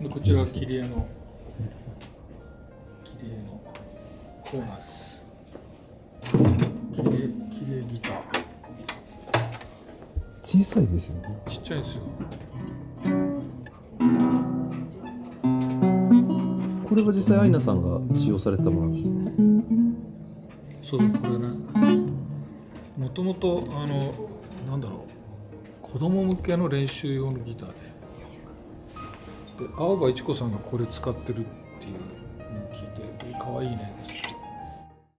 でこちらは切り絵の切り絵のコーナーです。切り絵切り絵ギター。小さいですよね。ちっちゃいですよ。これは実際アイナさんが使用されたものなんですか？そうだこれね。もともとあのなんだろう。子供向けの練習用のギターでで青葉一子さんがこれ使ってるっていうのを聞いて「かわいいね」って。